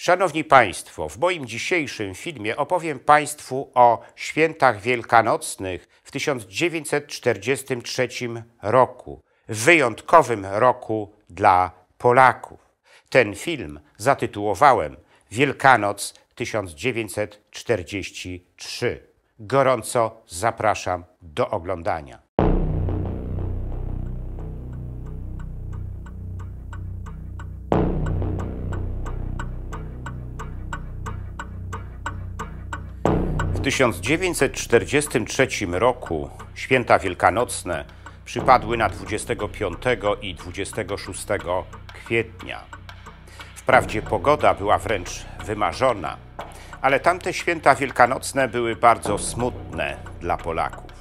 Szanowni Państwo, w moim dzisiejszym filmie opowiem Państwu o świętach wielkanocnych w 1943 roku, wyjątkowym roku dla Polaków. Ten film zatytułowałem Wielkanoc 1943. Gorąco zapraszam do oglądania. W 1943 roku święta wielkanocne przypadły na 25 i 26 kwietnia. Wprawdzie pogoda była wręcz wymarzona, ale tamte święta wielkanocne były bardzo smutne dla Polaków.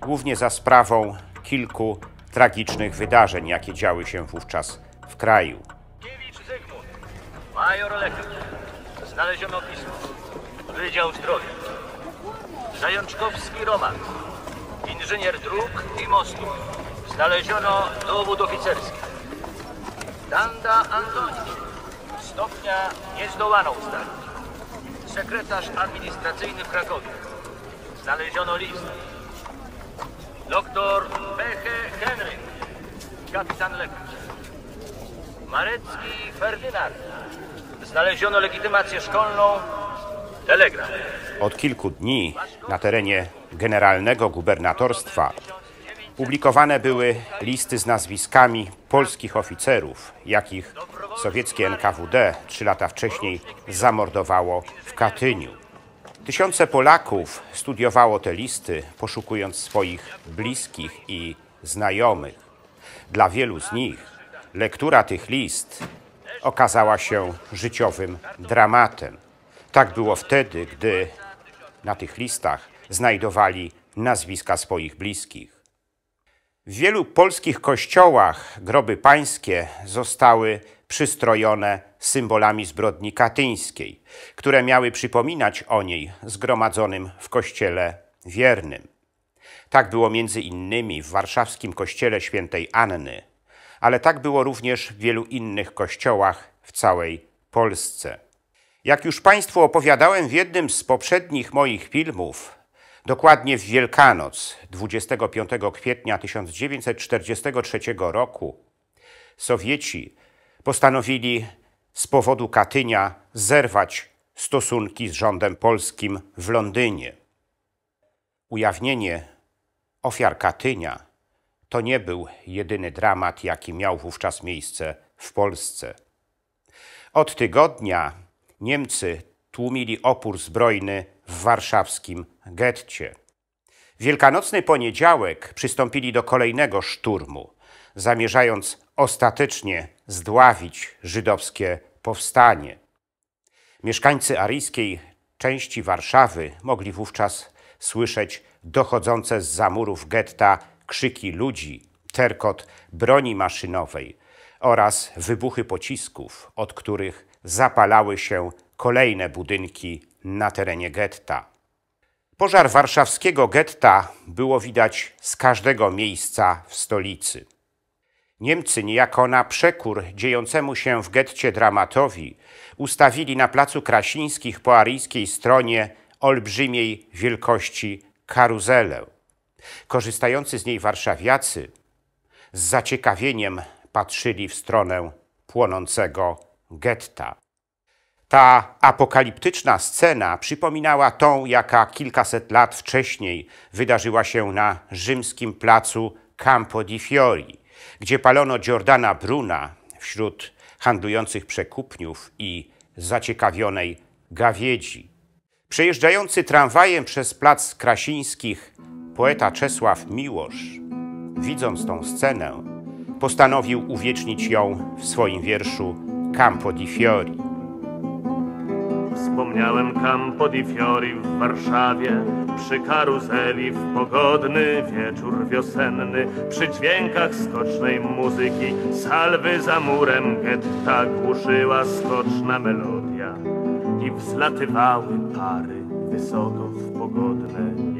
Głównie za sprawą kilku tragicznych wydarzeń, jakie działy się wówczas w kraju. Kiewicz Zygmunt, major lekarz. Znaleziono pismo. Wydział Zdrowia. Zajączkowski Roman, inżynier dróg i mostów. Znaleziono dowód oficerski. Danda Antoni, stopnia nie zdołano ustalić. Sekretarz administracyjny w Krakowie. Znaleziono list. Doktor Beche Henryk, kapitan lekarz. Marecki Ferdynand. Znaleziono legitymację szkolną. Telegram. Od kilku dni na terenie generalnego gubernatorstwa publikowane były listy z nazwiskami polskich oficerów, jakich sowieckie NKWD trzy lata wcześniej zamordowało w Katyniu. Tysiące Polaków studiowało te listy, poszukując swoich bliskich i znajomych. Dla wielu z nich lektura tych list okazała się życiowym dramatem. Tak było wtedy, gdy na tych listach znajdowali nazwiska swoich bliskich. W wielu polskich kościołach groby pańskie zostały przystrojone symbolami zbrodni katyńskiej, które miały przypominać o niej zgromadzonym w kościele wiernym. Tak było między innymi w warszawskim kościele świętej Anny, ale tak było również w wielu innych kościołach w całej Polsce. Jak już Państwu opowiadałem w jednym z poprzednich moich filmów, dokładnie w Wielkanoc 25 kwietnia 1943 roku, Sowieci postanowili z powodu Katynia zerwać stosunki z rządem polskim w Londynie. Ujawnienie ofiar Katynia to nie był jedyny dramat, jaki miał wówczas miejsce w Polsce. Od tygodnia Niemcy tłumili opór zbrojny w warszawskim getcie. Wielkanocny poniedziałek przystąpili do kolejnego szturmu, zamierzając ostatecznie zdławić żydowskie powstanie. Mieszkańcy aryjskiej części Warszawy mogli wówczas słyszeć dochodzące z zamurów getta krzyki ludzi, terkot broni maszynowej oraz wybuchy pocisków, od których zapalały się kolejne budynki na terenie getta. Pożar warszawskiego getta było widać z każdego miejsca w stolicy. Niemcy niejako na przekór dziejącemu się w getcie dramatowi ustawili na placu Krasińskich po aryjskiej stronie olbrzymiej wielkości karuzelę. Korzystający z niej warszawiacy z zaciekawieniem patrzyli w stronę płonącego getta. Ta apokaliptyczna scena przypominała tą, jaka kilkaset lat wcześniej wydarzyła się na rzymskim placu Campo di Fiori, gdzie palono Giordana Bruna wśród handlujących przekupniów i zaciekawionej gawiedzi. Przejeżdżający tramwajem przez plac Krasińskich poeta Czesław Miłosz, widząc tą scenę, postanowił uwiecznić ją w swoim wierszu Campo di Fiori. Wspomniałem Campo di Fiori w Warszawie Przy karuzeli w pogodny wieczór wiosenny Przy dźwiękach skocznej muzyki Salwy za murem getta głuszyła skoczna melodia I wzlatywały pary wysoko w pogodne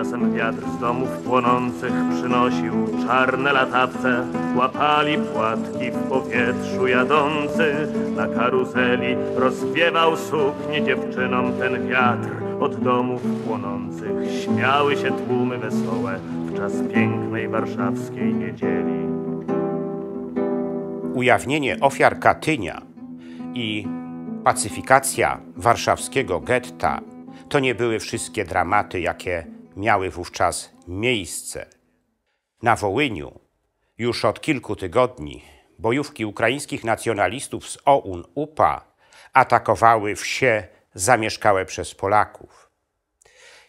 Czasem wiatr z domów płonących przynosił czarne latawce, łapali płatki w powietrzu jadący. Na karuzeli rozwiewał suknie dziewczynom ten wiatr od domów płonących. Śmiały się tłumy wesołe w czas pięknej warszawskiej niedzieli. Ujawnienie ofiar Katynia i pacyfikacja warszawskiego getta to nie były wszystkie dramaty, jakie miały wówczas miejsce. Na Wołyniu już od kilku tygodni bojówki ukraińskich nacjonalistów z OUN UPA atakowały wsie zamieszkałe przez Polaków.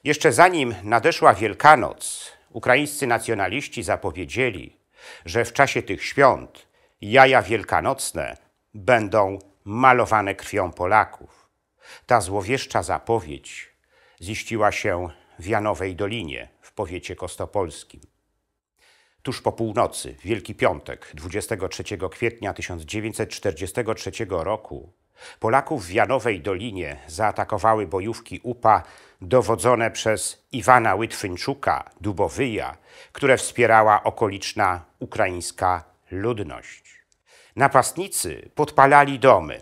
Jeszcze zanim nadeszła Wielkanoc, ukraińscy nacjonaliści zapowiedzieli, że w czasie tych świąt jaja wielkanocne będą malowane krwią Polaków. Ta złowieszcza zapowiedź ziściła się w Janowej Dolinie w powiecie kostopolskim. Tuż po północy, w Wielki Piątek, 23 kwietnia 1943 roku, Polaków w Janowej Dolinie zaatakowały bojówki UPA dowodzone przez Iwana Łytwyńczuka, Dubowyja, które wspierała okoliczna ukraińska ludność. Napastnicy podpalali domy,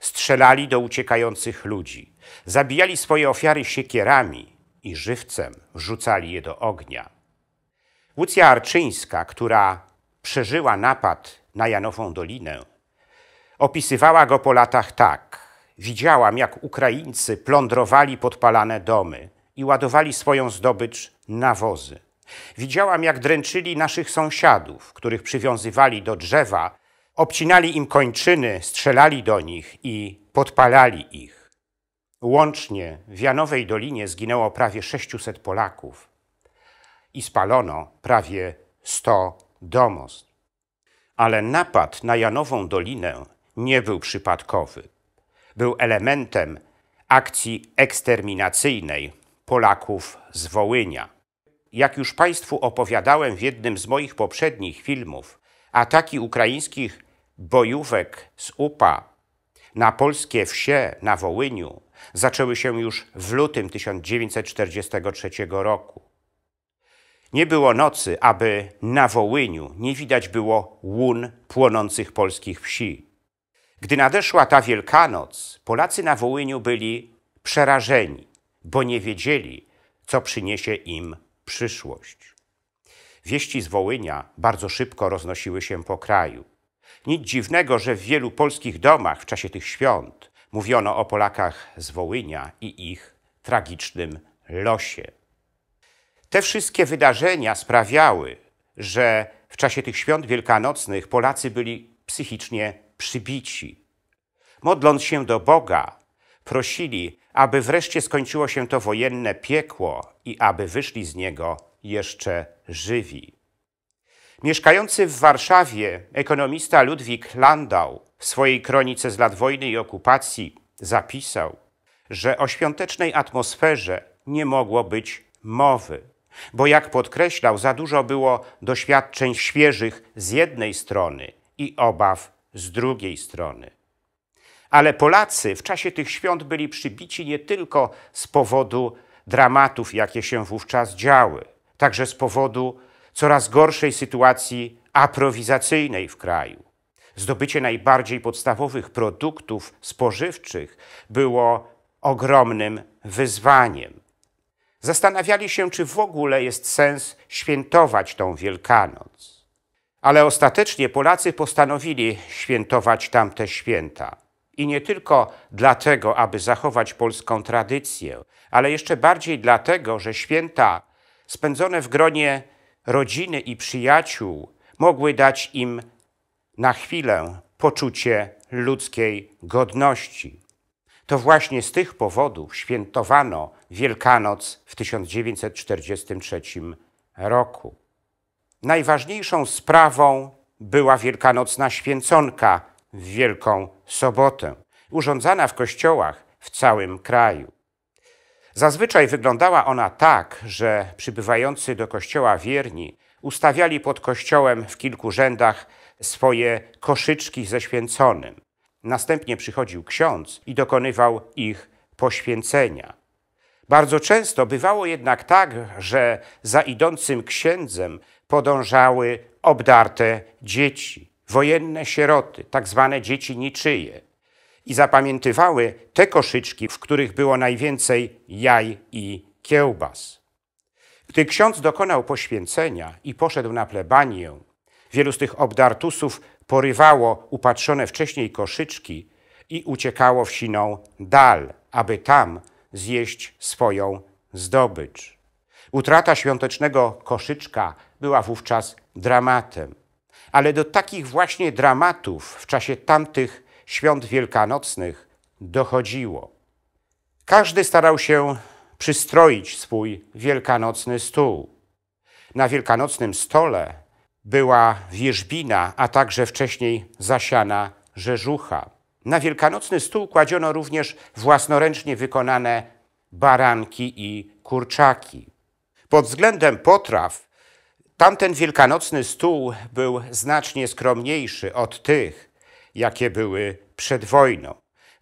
strzelali do uciekających ludzi, zabijali swoje ofiary siekierami i żywcem wrzucali je do ognia. Łucja Arczyńska, która przeżyła napad na Janową Dolinę, opisywała go po latach tak. Widziałam, jak Ukraińcy plądrowali podpalane domy i ładowali swoją zdobycz na wozy. Widziałam, jak dręczyli naszych sąsiadów, których przywiązywali do drzewa, obcinali im kończyny, strzelali do nich i podpalali ich. Łącznie w Janowej Dolinie zginęło prawie 600 Polaków i spalono prawie 100 domostw. Ale napad na Janową Dolinę nie był przypadkowy. Był elementem akcji eksterminacyjnej Polaków z Wołynia. Jak już Państwu opowiadałem w jednym z moich poprzednich filmów, ataki ukraińskich bojówek z UPA na polskie wsie na Wołyniu zaczęły się już w lutym 1943 roku. Nie było nocy, aby na Wołyniu nie widać było łun płonących polskich wsi. Gdy nadeszła ta Wielkanoc, Polacy na Wołyniu byli przerażeni, bo nie wiedzieli, co przyniesie im przyszłość. Wieści z Wołynia bardzo szybko roznosiły się po kraju. Nic dziwnego, że w wielu polskich domach w czasie tych świąt mówiono o Polakach z Wołynia i ich tragicznym losie. Te wszystkie wydarzenia sprawiały, że w czasie tych świąt wielkanocnych Polacy byli psychicznie przybici. Modląc się do Boga, prosili, aby wreszcie skończyło się to wojenne piekło i aby wyszli z niego jeszcze żywi. Mieszkający w Warszawie ekonomista Ludwik Landau w swojej kronice z lat wojny i okupacji zapisał, że o świątecznej atmosferze nie mogło być mowy, bo jak podkreślał, za dużo było doświadczeń świeżych z jednej strony i obaw z drugiej strony. Ale Polacy w czasie tych świąt byli przybici nie tylko z powodu dramatów, jakie się wówczas działy, także z powodu coraz gorszej sytuacji aprowizacyjnej w kraju. Zdobycie najbardziej podstawowych produktów spożywczych było ogromnym wyzwaniem. Zastanawiali się, czy w ogóle jest sens świętować tą Wielkanoc. Ale ostatecznie Polacy postanowili świętować tamte święta. I nie tylko dlatego, aby zachować polską tradycję, ale jeszcze bardziej dlatego, że święta spędzone w gronie rodziny i przyjaciół mogły dać im na chwilę poczucie ludzkiej godności. To właśnie z tych powodów świętowano Wielkanoc w 1943 roku. Najważniejszą sprawą była wielkanocna święconka w Wielką Sobotę, urządzana w kościołach w całym kraju. Zazwyczaj wyglądała ona tak, że przybywający do kościoła wierni ustawiali pod kościołem w kilku rzędach swoje koszyczki ze święconym. Następnie przychodził ksiądz i dokonywał ich poświęcenia. Bardzo często bywało jednak tak, że za idącym księdzem podążały obdarte dzieci, wojenne sieroty, tak zwane dzieci niczyje. I zapamiętywały te koszyczki, w których było najwięcej jaj i kiełbas. Gdy ksiądz dokonał poświęcenia i poszedł na plebanię, wielu z tych obdartusów porywało upatrzone wcześniej koszyczki i uciekało w siną dal, aby tam zjeść swoją zdobycz. Utrata świątecznego koszyczka była wówczas dramatem. Ale do takich właśnie dramatów w czasie tamtych świąt wielkanocnych dochodziło. Każdy starał się przystroić swój wielkanocny stół. Na wielkanocnym stole była wierzbina, a także wcześniej zasiana rzeżucha. Na wielkanocny stół kładziono również własnoręcznie wykonane baranki i kurczaki. Pod względem potraw tamten wielkanocny stół był znacznie skromniejszy od tych, jakie były przed wojną.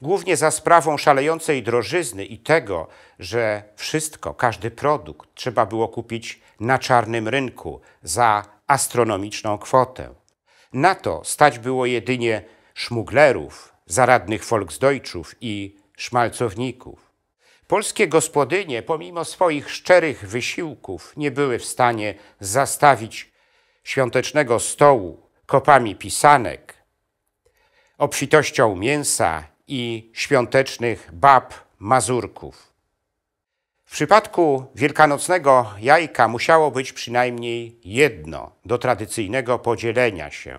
Głównie za sprawą szalejącej drożyzny i tego, że wszystko, każdy produkt trzeba było kupić na czarnym rynku za astronomiczną kwotę. Na to stać było jedynie szmuglerów, zaradnych Volksdeutschów i szmalcowników. Polskie gospodynie, pomimo swoich szczerych wysiłków, nie były w stanie zastawić świątecznego stołu kopami pisanek, obfitością mięsa i świątecznych bab mazurków. W przypadku wielkanocnego jajka musiało być przynajmniej jedno do tradycyjnego podzielenia się,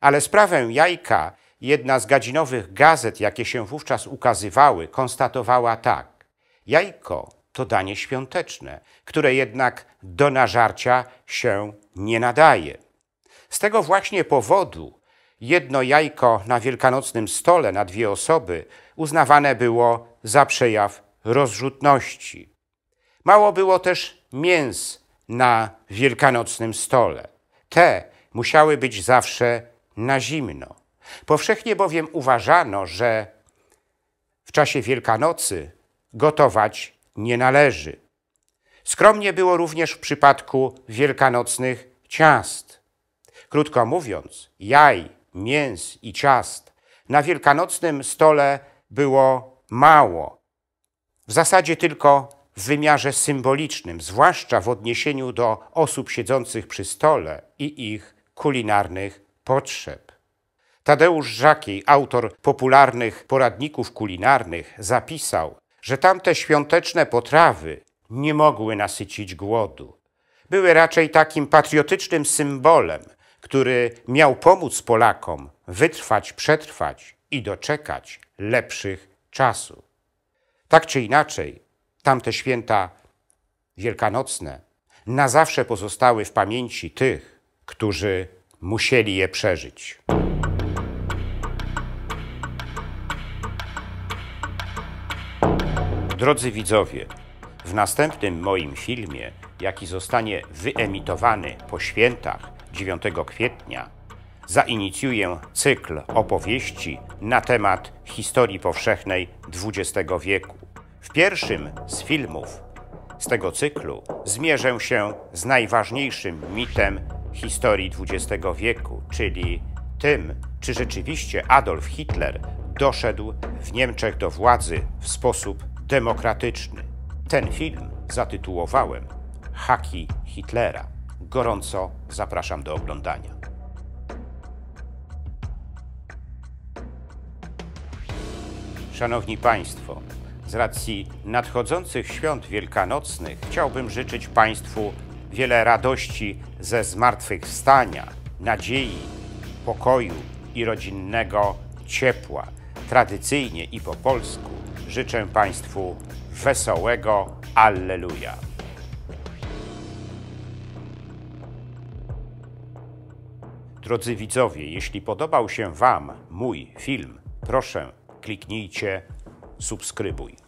ale sprawę jajka jedna z gadzinowych gazet, jakie się wówczas ukazywały, konstatowała tak: Jajko to danie świąteczne, które jednak do nażarcia się nie nadaje. Z tego właśnie powodu jedno jajko na wielkanocnym stole na dwie osoby uznawane było za przejaw rozrzutności. Mało było też mięs na wielkanocnym stole. Te musiały być zawsze na zimno. Powszechnie bowiem uważano, że w czasie Wielkanocy gotować nie należy. Skromnie było również w przypadku wielkanocnych ciast. Krótko mówiąc, jaj, mięs i ciast na wielkanocnym stole było mało. W zasadzie tylko w wymiarze symbolicznym, zwłaszcza w odniesieniu do osób siedzących przy stole i ich kulinarnych potrzeb. Tadeusz Żakiej, autor popularnych poradników kulinarnych, zapisał, że tamte świąteczne potrawy nie mogły nasycić głodu. Były raczej takim patriotycznym symbolem, który miał pomóc Polakom wytrwać, przetrwać i doczekać lepszych czasów. Tak czy inaczej, tamte święta wielkanocne na zawsze pozostały w pamięci tych, którzy musieli je przeżyć. Drodzy widzowie, w następnym moim filmie, jaki zostanie wyemitowany po świętach 9 kwietnia, zainicjuję cykl opowieści na temat historii powszechnej XX wieku. W pierwszym z filmów z tego cyklu zmierzę się z najważniejszym mitem historii XX wieku, czyli tym, czy rzeczywiście Adolf Hitler doszedł w Niemczech do władzy w sposób demokratyczny. Ten film zatytułowałem Haki Hitlera. Gorąco zapraszam do oglądania. Szanowni Państwo, z racji nadchodzących świąt wielkanocnych chciałbym życzyć Państwu wiele radości ze zmartwychwstania, nadziei, pokoju i rodzinnego ciepła. Tradycyjnie i po polsku życzę Państwu wesołego Alleluja. Drodzy widzowie, jeśli podobał się Wam mój film, proszę kliknijcie subskrybuj.